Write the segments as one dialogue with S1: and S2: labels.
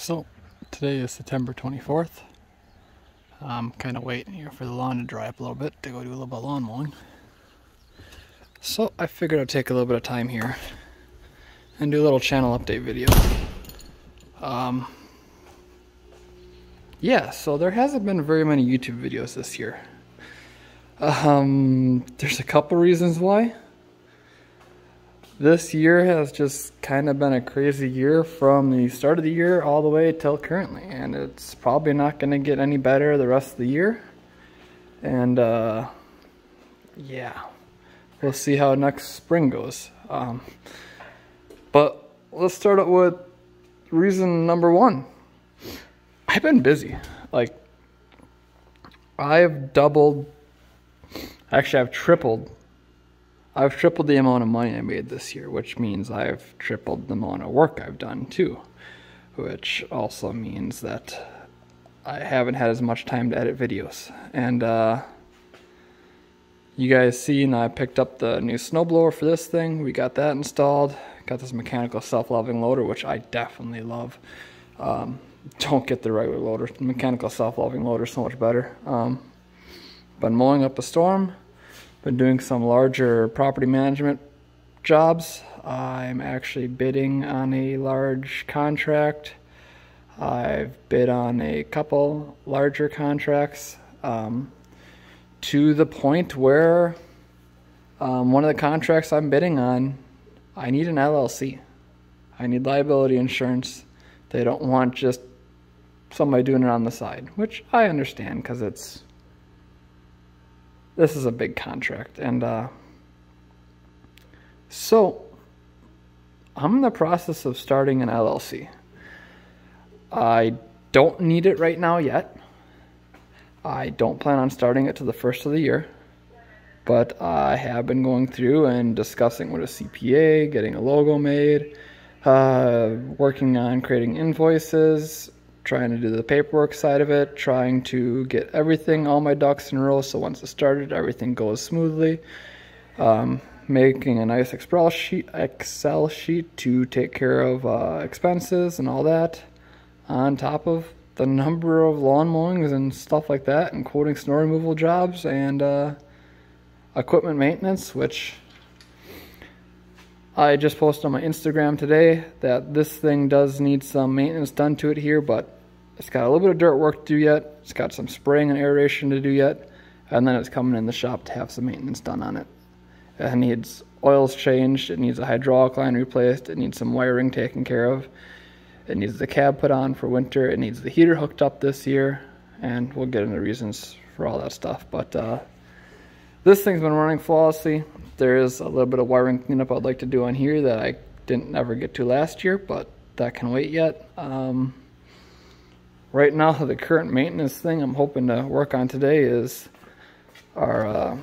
S1: So, today is September 24th. I'm kind of waiting here for the lawn to dry up a little bit to go do a little bit of lawn mowing. So, I figured I'd take a little bit of time here and do a little channel update video. Um, yeah, so there hasn't been very many YouTube videos this year. Um, there's a couple reasons why. This year has just kind of been a crazy year from the start of the year all the way till currently, and it's probably not going to get any better the rest of the year. And uh, yeah, we'll see how next spring goes. Um, but let's start out with reason number one. I've been busy. Like, I've doubled, actually, I've tripled I've tripled the amount of money I made this year, which means I've tripled the amount of work I've done too, which also means that I haven't had as much time to edit videos. And uh, you guys seen I picked up the new snowblower for this thing. We got that installed. Got this mechanical self-leveling loader, which I definitely love. Um, don't get the regular loader. Mechanical self-leveling loader is so much better. Um, been mowing up a storm been doing some larger property management jobs. I'm actually bidding on a large contract. I've bid on a couple larger contracts um, to the point where um, one of the contracts I'm bidding on, I need an LLC. I need liability insurance. They don't want just somebody doing it on the side, which I understand because it's this is a big contract. And uh, so I'm in the process of starting an LLC. I don't need it right now yet. I don't plan on starting it to the first of the year. But I have been going through and discussing with a CPA, getting a logo made, uh, working on creating invoices, trying to do the paperwork side of it, trying to get everything, all my ducks in a row, so once it started, everything goes smoothly. Um, making a nice Excel sheet, Excel sheet to take care of uh, expenses and all that, on top of the number of lawn mowings and stuff like that, and quoting snow removal jobs and uh, equipment maintenance, which I just posted on my Instagram today that this thing does need some maintenance done to it here, but it's got a little bit of dirt work to do yet. It's got some spraying and aeration to do yet, and then it's coming in the shop to have some maintenance done on it. It needs oils changed, it needs a hydraulic line replaced, it needs some wiring taken care of, it needs the cab put on for winter, it needs the heater hooked up this year, and we'll get into reasons for all that stuff. But uh, this thing's been running flawlessly. There is a little bit of wiring cleanup I'd like to do on here that I didn't ever get to last year, but that can wait yet. Um, right now, the current maintenance thing I'm hoping to work on today is our uh,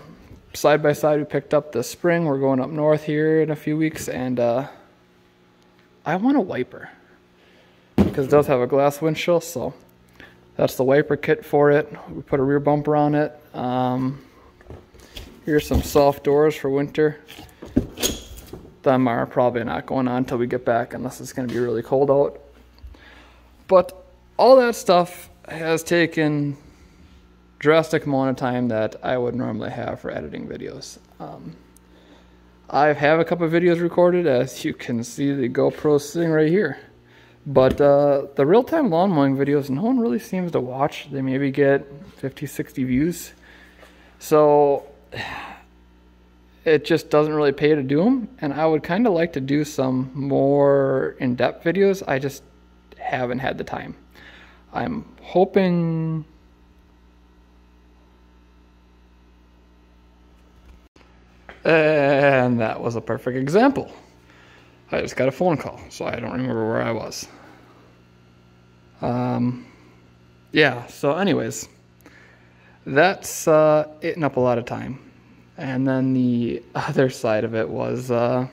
S1: side by side we picked up this spring. We're going up north here in a few weeks, and uh, I want a wiper because it does have a glass windshield, so that's the wiper kit for it. We put a rear bumper on it. Um, Here's some soft doors for winter. Them are probably not going on until we get back unless it's going to be really cold out. But all that stuff has taken drastic amount of time that I would normally have for editing videos. Um, I have a couple of videos recorded, as you can see the GoPro sitting right here. But uh, the real-time lawn mowing videos, no one really seems to watch. They maybe get 50, 60 views. So it just doesn't really pay to do them. And I would kind of like to do some more in-depth videos. I just haven't had the time. I'm hoping... And that was a perfect example. I just got a phone call, so I don't remember where I was. Um, yeah, so anyways that's uh, eating up a lot of time. And then the other side of it was uh,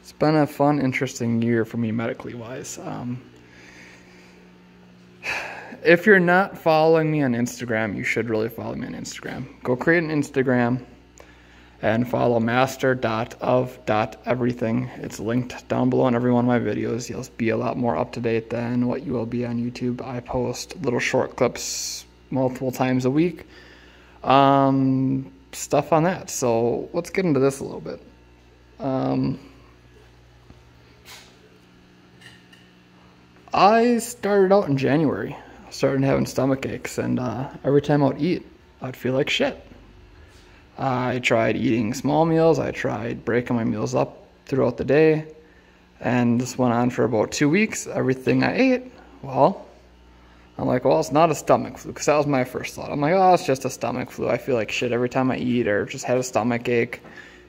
S1: it's been a fun, interesting year for me medically wise. Um, if you're not following me on Instagram, you should really follow me on Instagram. Go create an Instagram and follow master.of.everything. It's linked down below in every one of my videos. You'll be a lot more up to date than what you will be on YouTube. I post little short clips multiple times a week. Um, stuff on that. So let's get into this a little bit. Um, I started out in January, started having stomach aches, and uh, every time I'd eat, I'd feel like shit. I tried eating small meals, I tried breaking my meals up throughout the day, and this went on for about two weeks. Everything I ate, well, I'm like, well, it's not a stomach flu, because that was my first thought. I'm like, oh, it's just a stomach flu. I feel like shit every time I eat, or just had a stomach ache.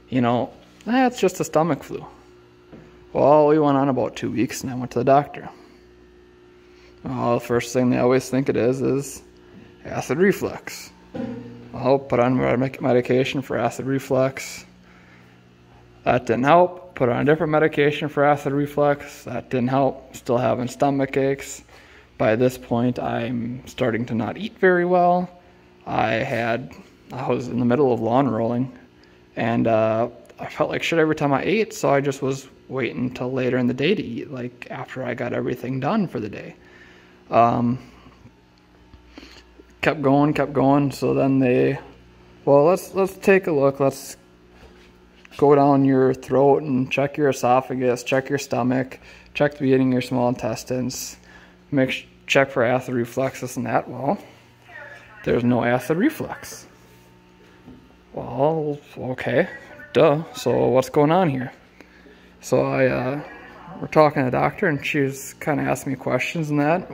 S1: You know, eh, just a stomach flu. Well, we went on about two weeks, and I went to the doctor. Well, the first thing they always think it is is acid reflux. I'll put on medication for acid reflux. That didn't help. Put on a different medication for acid reflux. That didn't help. Still having stomach aches. By this point, I'm starting to not eat very well. I had, I was in the middle of lawn rolling, and uh, I felt like shit every time I ate, so I just was waiting until later in the day to eat, like after I got everything done for the day. Um, kept going, kept going. So then they, well, let's let's take a look. Let's go down your throat and check your esophagus, check your stomach, check the beginning of your small intestines, make check for acid reflux, and that. Well, there's no acid reflux. Well, okay, duh. So what's going on here? So I, uh, we're talking to the doctor, and she was kind of asking me questions and that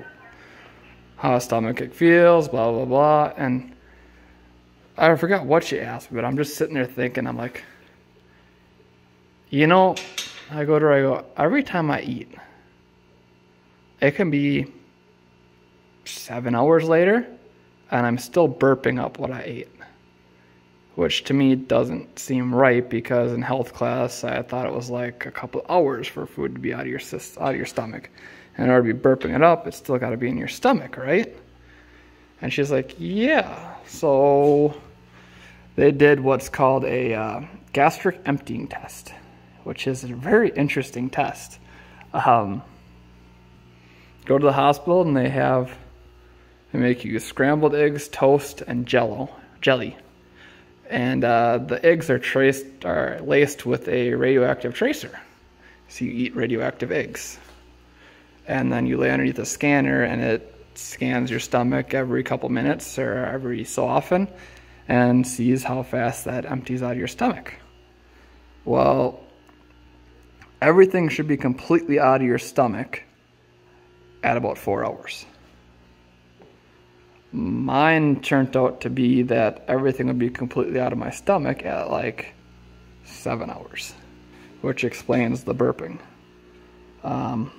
S1: how a stomach ache feels, blah, blah, blah. And I forgot what she asked but I'm just sitting there thinking, I'm like, you know, I go to her, I go, every time I eat, it can be seven hours later, and I'm still burping up what I ate. Which to me doesn't seem right because in health class I thought it was like a couple hours for food to be out of your out of your stomach in order to be burping it up, it's still got to be in your stomach, right? And she's like, yeah. So they did what's called a uh, gastric emptying test, which is a very interesting test. Um, go to the hospital and they have they make you scrambled eggs, toast, and jello jelly, and uh, the eggs are traced are laced with a radioactive tracer, so you eat radioactive eggs and then you lay underneath a scanner and it scans your stomach every couple minutes or every so often and sees how fast that empties out of your stomach. Well, everything should be completely out of your stomach at about four hours. Mine turned out to be that everything would be completely out of my stomach at like seven hours, which explains the burping. Um,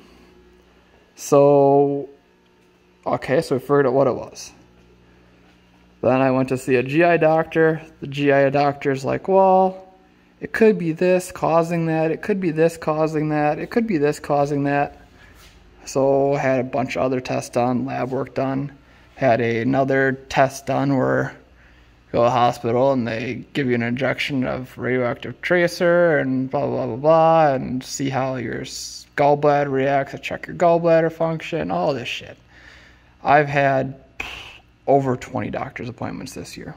S1: so, okay, so we figured out what it was. Then I went to see a GI doctor. The GI doctor's like, well, it could be this causing that. It could be this causing that. It could be this causing that. So I had a bunch of other tests done, lab work done. Had another test done where go to hospital and they give you an injection of radioactive tracer and blah, blah, blah, blah, and see how your gallbladder reacts, I check your gallbladder function, all this shit. I've had over 20 doctor's appointments this year.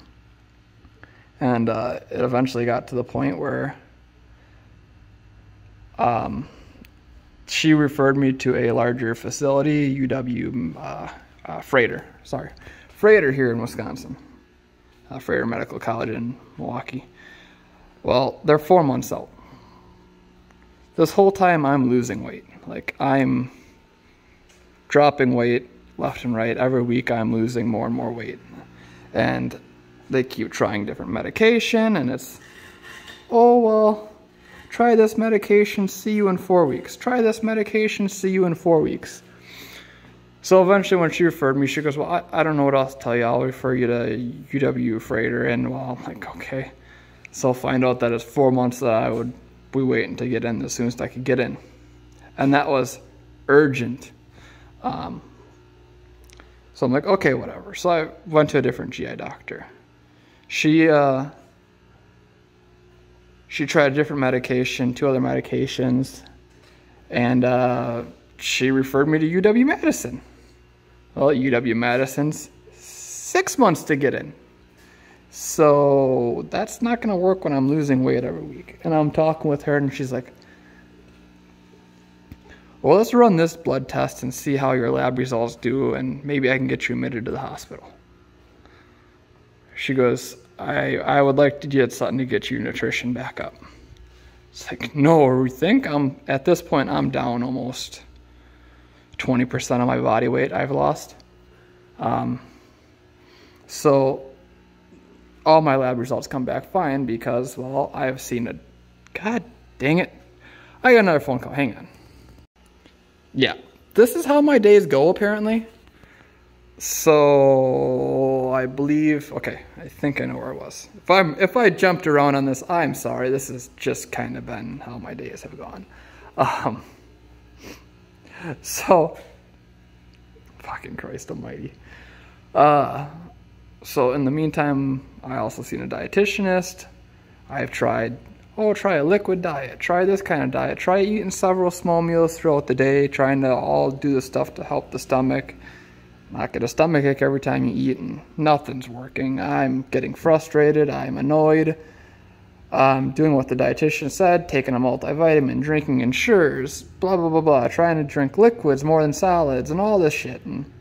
S1: And uh, it eventually got to the point where um, she referred me to a larger facility, UW uh, uh, Froedtert, sorry, Froedtert here in Wisconsin, uh, Froedtert Medical College in Milwaukee. Well, they're four months out this whole time I'm losing weight. Like I'm dropping weight left and right. Every week I'm losing more and more weight. And they keep trying different medication and it's, oh, well, try this medication, see you in four weeks. Try this medication, see you in four weeks. So eventually when she referred me, she goes, well, I, I don't know what else to tell you. I'll refer you to UW Froedtert. And well, I'm like, okay. So I'll find out that it's four months that I would we waiting to get in as soon as I could get in. And that was urgent. Um, so I'm like, okay, whatever. So I went to a different GI doctor. She, uh, she tried a different medication, two other medications, and uh, she referred me to UW Madison. Well, UW Madison's six months to get in. So that's not going to work when I'm losing weight every week. And I'm talking with her, and she's like, Well, let's run this blood test and see how your lab results do, and maybe I can get you admitted to the hospital. She goes, I, I would like to get something to get your nutrition back up. It's like, no, we think I'm at this point I'm down almost 20% of my body weight I've lost. Um, so all my lab results come back fine because, well, I've seen a... God dang it. I got another phone call. Hang on. Yeah, this is how my days go apparently. So I believe okay, I think I know where I was. If I'm if I jumped around on this, I'm sorry. This has just kind of been how my days have gone. Um, so fucking Christ almighty. Uh so in the meantime, I also seen a dietitianist. I've tried oh try a liquid diet, try this kind of diet, try eating several small meals throughout the day, trying to all do the stuff to help the stomach not get a stomach ache every time you eat and nothing's working. I'm getting frustrated. I'm annoyed. I'm doing what the dietitian said, taking a multivitamin, drinking Ensures, blah, blah, blah, blah, trying to drink liquids more than solids and all this shit. And,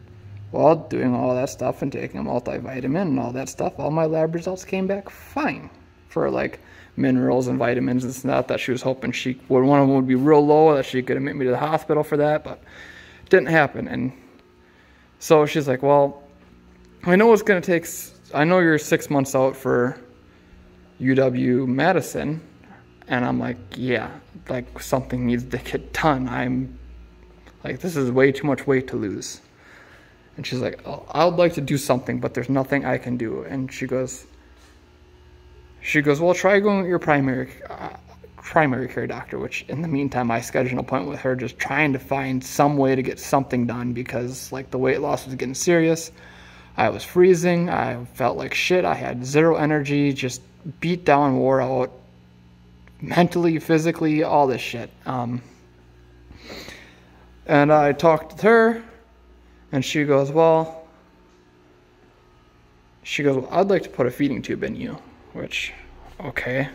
S1: well, doing all that stuff and taking a multivitamin and all that stuff, all my lab results came back fine for like minerals and vitamins and stuff that she was hoping she would, one of them would be real low, that she could admit me to the hospital for that, but it didn't happen. And so she's like, Well, I know it's going to take, I know you're six months out for UW Madison. And I'm like, Yeah, like something needs to get done. I'm like, this is way too much weight to lose. And she's like, oh, I would like to do something, but there's nothing I can do. And she goes, she goes, well, try going with your primary uh, primary care doctor, which in the meantime, I scheduled an appointment with her just trying to find some way to get something done because like the weight loss was getting serious. I was freezing. I felt like shit. I had zero energy, just beat down, wore out mentally, physically, all this shit. Um, and I talked with her, and she goes, Well, she goes, well, I'd like to put a feeding tube in you, which, okay.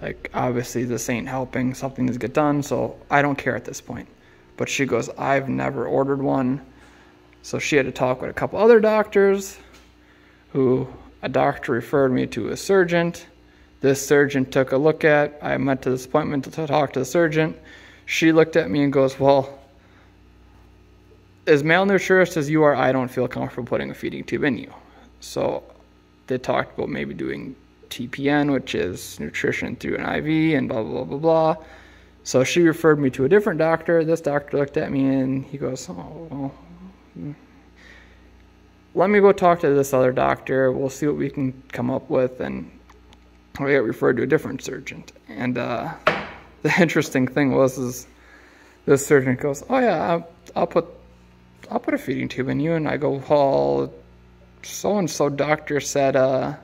S1: Like, obviously, this ain't helping. Something needs to get done, so I don't care at this point. But she goes, I've never ordered one. So she had to talk with a couple other doctors who a doctor referred me to a surgeon. This surgeon took a look at. I went to this appointment to talk to the surgeon. She looked at me and goes, Well, as malnourished as you are, I don't feel comfortable putting a feeding tube in you. So they talked about maybe doing TPN, which is nutrition through an IV, and blah, blah, blah, blah, blah. So she referred me to a different doctor. This doctor looked at me and he goes, Oh, well, hmm. let me go talk to this other doctor. We'll see what we can come up with. And we got referred to a different surgeon. And uh, the interesting thing was, is this surgeon goes, Oh, yeah, I'll, I'll put. I'll put a feeding tube in you, and I go, well, so and so doctor said, uh,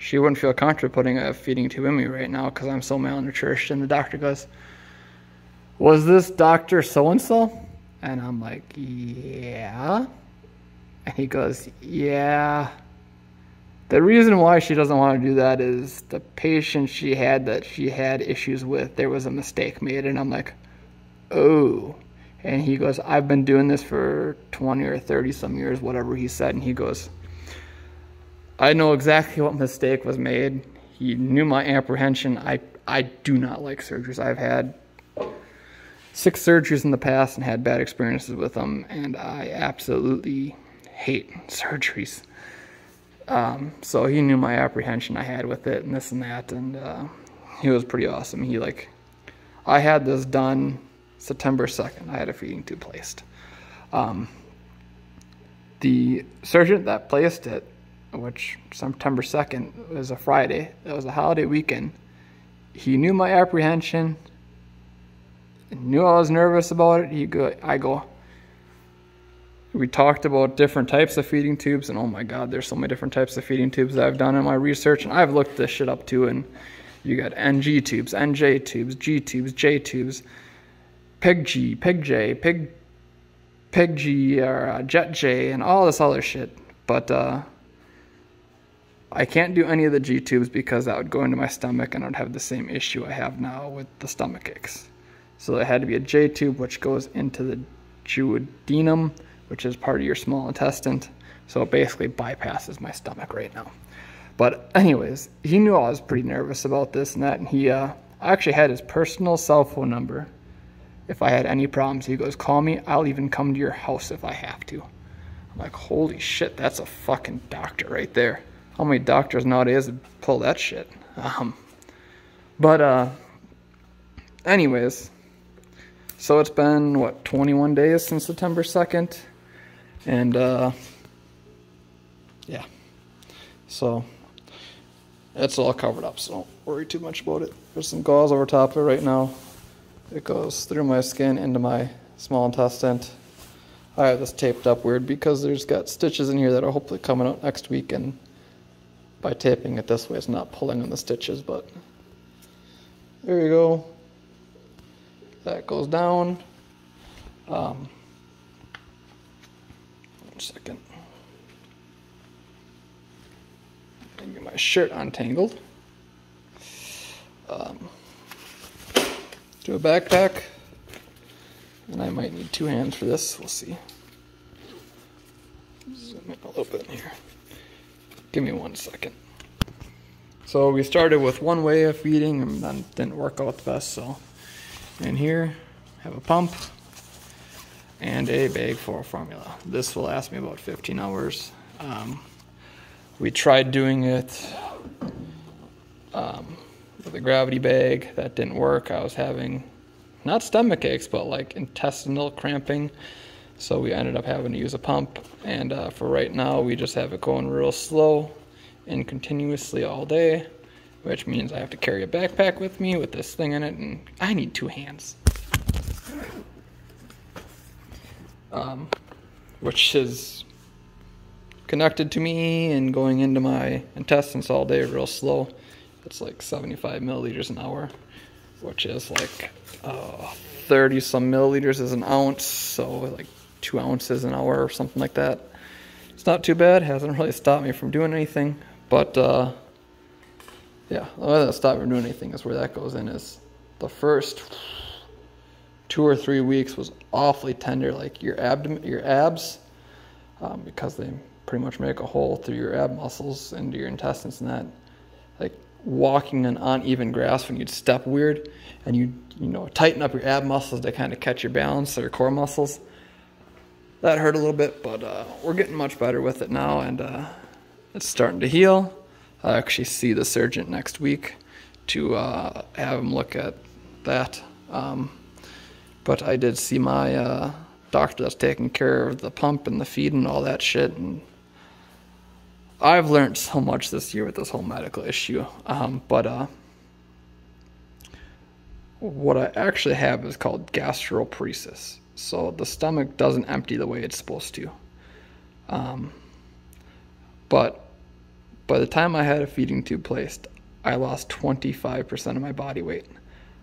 S1: she wouldn't feel comfortable putting a feeding tube in me right now because I'm so malnourished. And the doctor goes, Was this doctor so and so? And I'm like, Yeah. And he goes, Yeah. The reason why she doesn't want to do that is the patient she had that she had issues with, there was a mistake made. And I'm like, Oh. And he goes, I've been doing this for 20 or 30 some years, whatever he said. And he goes, I know exactly what mistake was made. He knew my apprehension. I, I do not like surgeries. I've had six surgeries in the past and had bad experiences with them, and I absolutely hate surgeries. Um, so he knew my apprehension I had with it and this and that, and uh, he was pretty awesome. He like, I had this done September 2nd. I had a feeding tube placed. Um, the surgeon that placed it which September 2nd was a Friday. That was a holiday weekend. He knew my apprehension, knew I was nervous about it. He go, I go, we talked about different types of feeding tubes, and oh my God, there's so many different types of feeding tubes that I've done in my research, and I've looked this shit up too. And You got NG tubes, NJ tubes, G tubes, J tubes, PEG G, PEG J, Pig Pig G, or uh, Jet J, and all this other shit. But uh, I can't do any of the G tubes because that would go into my stomach and I'd have the same issue I have now with the stomach aches. So there had to be a J tube which goes into the duodenum, which is part of your small intestine. So it basically bypasses my stomach right now. But anyways, he knew I was pretty nervous about this and that, and he uh, actually had his personal cell phone number. If I had any problems, he goes, call me. I'll even come to your house if I have to. I'm like, holy shit, that's a fucking doctor right there. How many doctors nowadays pull that shit? Um, but uh, anyways, so it's been what 21 days since September 2nd, and uh, yeah, so it's all covered up. So don't worry too much about it. There's some gauze over top of it right now. It goes through my skin into my small intestine. I have this taped up weird because there's got stitches in here that are hopefully coming out next week and by taping it this way it's not pulling on the stitches but there you go that goes down. Um, one second. Get my shirt untangled. Do a backpack. And I might need two hands for this. We'll see. Zoom in a little bit here. Give me one second. So we started with one way of feeding and then didn't work out the best, so and here, have a pump and a bag for formula. This will last me about 15 hours. Um, we tried doing it um, with a gravity bag. That didn't work. I was having not stomach aches, but like intestinal cramping. So we ended up having to use a pump. And uh, for right now, we just have it going real slow and continuously all day which means I have to carry a backpack with me with this thing in it, and I need two hands. Um, which is connected to me and going into my intestines all day real slow. It's like 75 milliliters an hour, which is like uh, 30 some milliliters is an ounce, so like two ounces an hour or something like that. It's not too bad, hasn't really stopped me from doing anything, but uh, yeah, the only that stopped me from doing anything is where that goes in is the first two or three weeks was awfully tender, like your abdomen, your abs, um, because they pretty much make a hole through your ab muscles into your intestines and that. Walking on uneven grass when you'd step weird and you you know tighten up your ab muscles to kind of catch your balance or core muscles. That hurt a little bit, but uh, we're getting much better with it now, and uh, it's starting to heal. I'll actually see the surgeon next week to uh, have him look at that. Um, but I did see my uh, doctor that's taking care of the pump and the feed and all that shit. And I've learned so much this year with this whole medical issue. Um, but uh, what I actually have is called gastroparesis. So the stomach doesn't empty the way it's supposed to. Um, but by the time I had a feeding tube placed, I lost 25% of my body weight.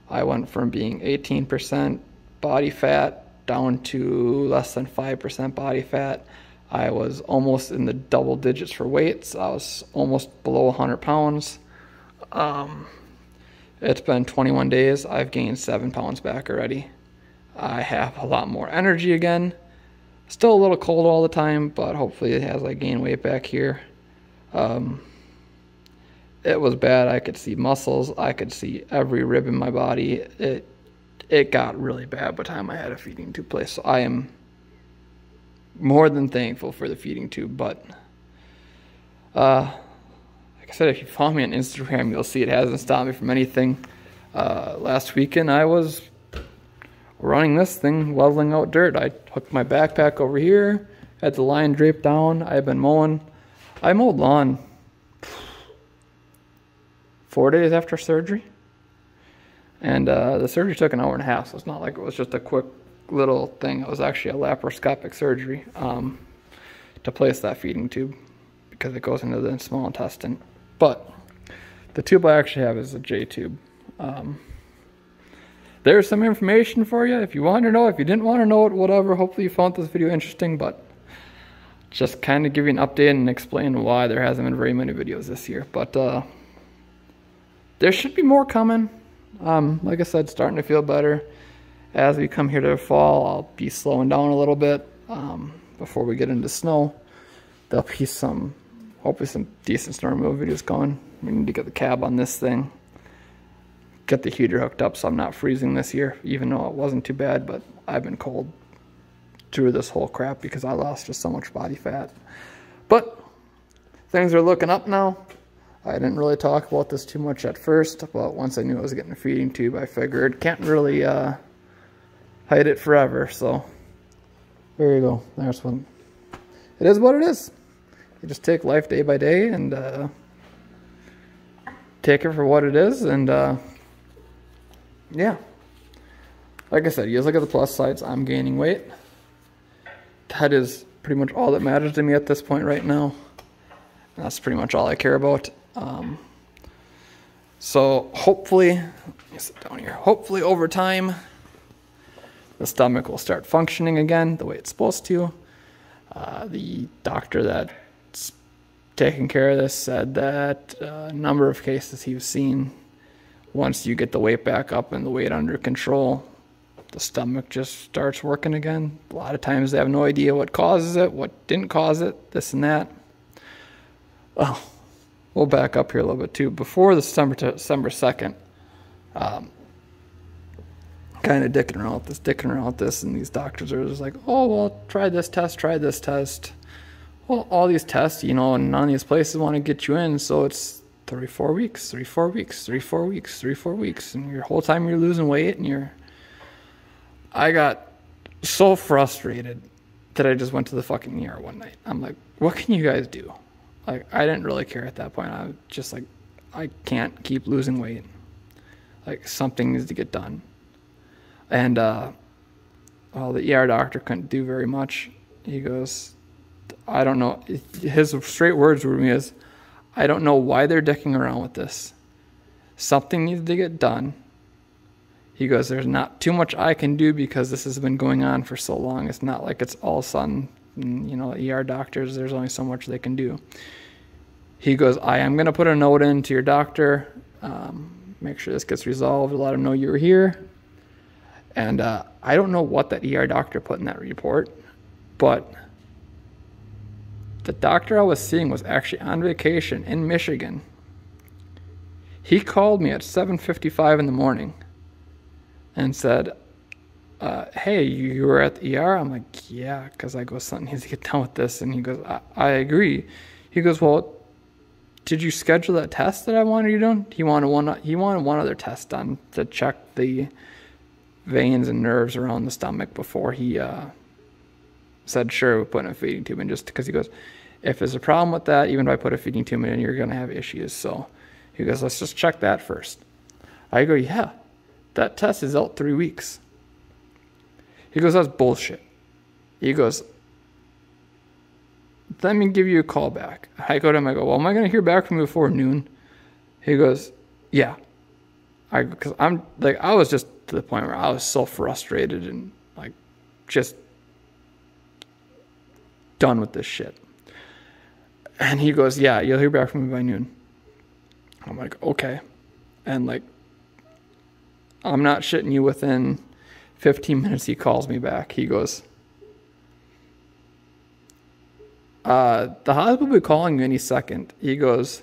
S1: I went from being 18% body fat down to less than 5% body fat. I was almost in the double digits for weights. I was almost below 100 pounds. Um, it's been 21 days. I've gained seven pounds back already. I have a lot more energy again. Still a little cold all the time, but hopefully as I gain weight back here, um, it was bad. I could see muscles. I could see every rib in my body. It it got really bad by the time I had a feeding tube place. So I am more than thankful for the feeding tube. But uh, like I said, if you follow me on Instagram, you'll see it hasn't stopped me from anything. Uh, last weekend, I was running this thing, leveling out dirt. I hooked my backpack over here, had the line draped down. I've been mowing. I mowed lawn four days after surgery. And uh, the surgery took an hour and a half, so it's not like it was just a quick little thing. It was actually a laparoscopic surgery um, to place that feeding tube because it goes into the small intestine. But the tube I actually have is a J tube. Um, there's some information for you if you want to know. If you didn't want to know it, whatever. Hopefully you found this video interesting, but just kind of give you an update and explain why there hasn't been very many videos this year. But uh, there should be more coming. Um, like I said, starting to feel better. As we come here to fall, I'll be slowing down a little bit um, before we get into snow. There'll be some, hopefully some decent snow removal videos going. We need to get the cab on this thing. Get the heater hooked up so I'm not freezing this year, even though it wasn't too bad, but I've been cold through this whole crap because I lost just so much body fat. But things are looking up now. I didn't really talk about this too much at first, but once I knew I was getting a feeding tube, I figured can't really uh, hide it forever. So there you go. There's one. It is what it is. You just take life day by day and uh, take it for what it is. And uh, yeah, like I said, you just look at the plus sides. I'm gaining weight. That is pretty much all that matters to me at this point right now. That's pretty much all I care about. Um, so hopefully, sit down here. Hopefully over time, the stomach will start functioning again the way it's supposed to. Uh, the doctor that's taking care of this said that a uh, number of cases he's seen, once you get the weight back up and the weight under control, the stomach just starts working again. A lot of times they have no idea what causes it, what didn't cause it, this and that. Well, we'll back up here a little bit too. Before the December December second, um, kind of dicking around with this, dicking around with this, and these doctors are just like, oh well, try this test, try this test. Well, all these tests, you know, and none of these places want to get you in, so it's three, four weeks, three, four weeks, three, four weeks, three, four weeks, and your whole time you're losing weight, and you're. I got so frustrated that I just went to the fucking ER one night. I'm like, what can you guys do? Like I didn't really care at that point. I was just like, I can't keep losing weight. Like something needs to get done. And uh, well, the ER doctor couldn't do very much. He goes, I don't know. His straight words were me is, I don't know why they're dicking around with this. Something needs to get done. He goes, There's not too much I can do because this has been going on for so long. It's not like it's all sudden you know, ER doctors, there's only so much they can do. He goes, I am going to put a note in to your doctor, um, make sure this gets resolved, let him know you were here. And uh, I don't know what that ER doctor put in that report, but the doctor I was seeing was actually on vacation in Michigan. He called me at 7:55 in the morning and said, uh, hey, you were at the ER? I'm like, yeah, because I go, something needs to get done with this. And he goes, I, I agree. He goes, well, did you schedule that test that I wanted you done? He wanted one. He wanted one other test done to check the veins and nerves around the stomach before he uh, said, sure, we're putting a feeding tube in. Just because he goes, if there's a problem with that, even if I put a feeding tube in, you're going to have issues. So he goes, let's just check that first. I go, yeah, that test is out three weeks. He goes, That's bullshit. He goes, Let me give you a call back. I go to him, I go, Well, am I going to hear back from you before noon? He goes, Yeah. I, because I'm like, I was just to the point where I was so frustrated and like just done with this shit. And he goes, Yeah, you'll hear back from me by noon. I'm like, Okay. And like, I'm not shitting you within 15 minutes, he calls me back. He goes, uh, The hospital will be calling you any second. He goes,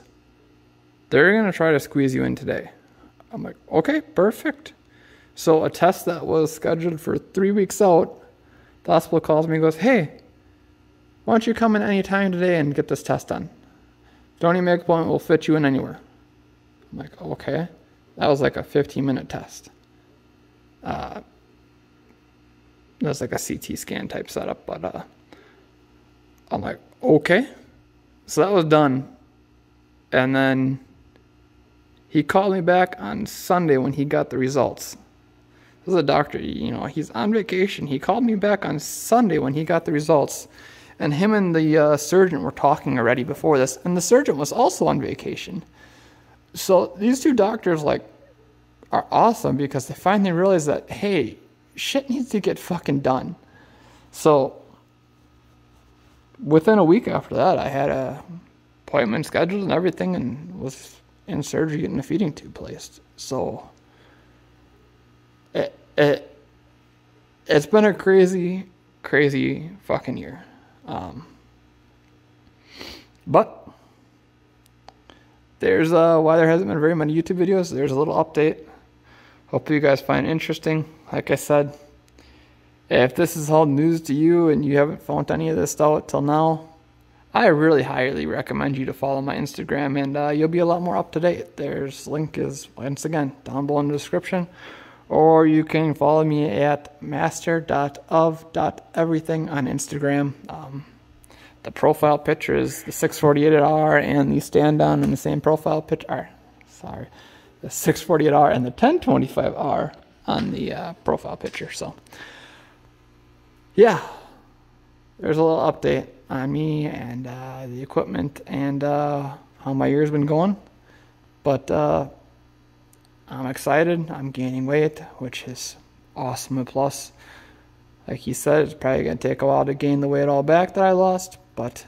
S1: They're going to try to squeeze you in today. I'm like, Okay, perfect. So, a test that was scheduled for three weeks out, the hospital calls me and goes, Hey, why don't you come in any time today and get this test done? Don't even make a point, we'll fit you in anywhere. I'm like, okay. That was like a 15 minute test. Uh, was like a CT scan type setup, but uh, I'm like, okay. So that was done. And then he called me back on Sunday when he got the results. This is a doctor, you know, he's on vacation. He called me back on Sunday when he got the results. And him and the uh, surgeon were talking already before this. And the surgeon was also on vacation. so these two doctors like are awesome because they finally realize that hey, shit needs to get fucking done. So within a week after that, I had a appointment scheduled and everything, and was in surgery getting a feeding tube placed. So it it it's been a crazy, crazy fucking year. Um, but there's uh, why there hasn't been very many YouTube videos. There's a little update. Hope you guys find interesting. Like I said, if this is all news to you and you haven't found any of this out till now, I really highly recommend you to follow my Instagram and uh, you'll be a lot more up to date. There's link is once again down below in the description. Or you can follow me at master.of.everything on Instagram. Um, the profile picture is the 648R and the stand down in the same profile picture. Sorry, the 648R and the 1025R on the uh, profile picture. So, yeah, there's a little update on me and uh, the equipment and uh, how my year's been going. But uh, I'm excited. I'm gaining weight, which is awesome. A plus, like he said, it's probably gonna take a while to gain the weight all back that I lost but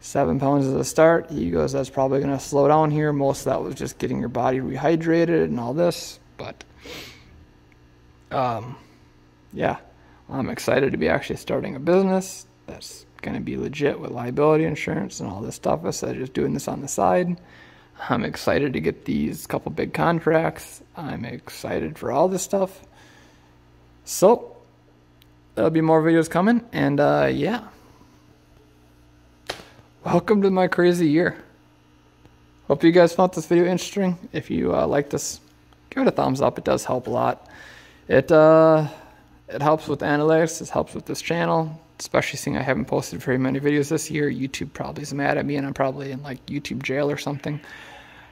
S1: seven pounds is a start. He goes, that's probably going to slow down here. Most of that was just getting your body rehydrated and all this, but um, yeah, I'm excited to be actually starting a business that's going to be legit with liability insurance and all this stuff instead of just doing this on the side. I'm excited to get these couple big contracts. I'm excited for all this stuff. So, there'll be more videos coming, and uh, yeah. Welcome to my crazy year. Hope you guys found this video interesting. If you uh, like this, give it a thumbs up. It does help a lot. It uh, it helps with analytics. It helps with this channel, especially seeing I haven't posted very many videos this year. YouTube probably is mad at me, and I'm probably in like YouTube jail or something.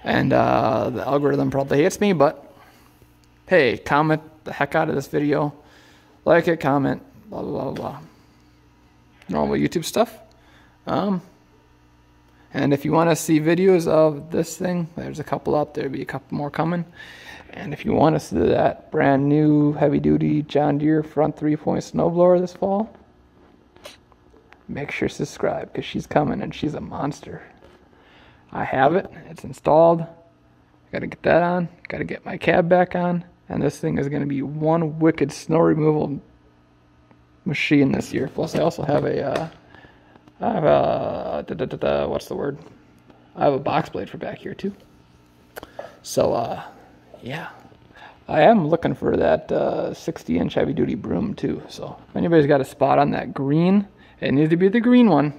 S1: And uh, the algorithm probably hates me. But hey, comment the heck out of this video, like it, comment, blah blah blah blah. Normal YouTube stuff. Um, and if you want to see videos of this thing, there's a couple up. There'll be a couple more coming. And if you want to see that brand new heavy duty John Deere front three point snowblower this fall, make sure to subscribe because she's coming and she's a monster. I have it, it's installed. Gotta get that on, gotta get my cab back on, and this thing is gonna be one wicked snow removal machine this year. Plus, I also have a uh, I have a da, da, da, what's the word? I have a box blade for back here too. So uh, yeah, I am looking for that uh, 60 inch heavy duty broom too. So if anybody's got a spot on that green, it needs to be the green one.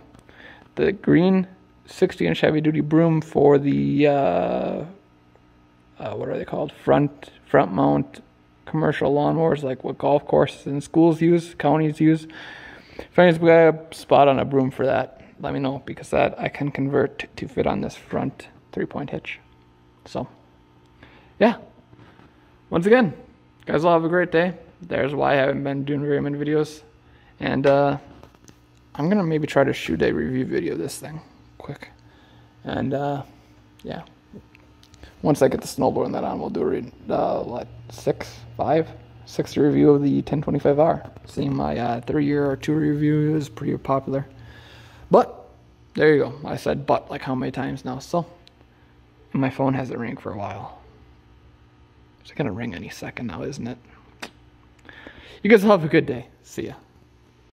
S1: The green 60 inch heavy duty broom for the uh, uh, what are they called? Front front mount commercial lawnmowers, like what golf courses and schools use, counties use. If anyone's got a spot on a broom for that, let me know because that I can convert to fit on this front three point hitch. So, yeah. Once again, guys all have a great day. There's why I haven't been doing very many videos. And uh, I'm to maybe try to shoot a review video of this thing quick. And uh, yeah. Once I get the snowboard and that on, we'll do a, uh, what, six, five, six review of the 1025R. Seeing my uh, three year or two review is pretty popular. But there you go. I said but like how many times now? So my phone hasn't ring for a while. It's gonna ring any second now, isn't it? You guys have a good day. See ya.